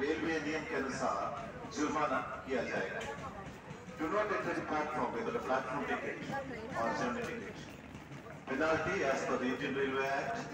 Railway नियम के अनुसार जुर्माना किया जाएगा Do not enter the platform without a platform ticket or journey ticket. Penalty as per the Indian Railway Act will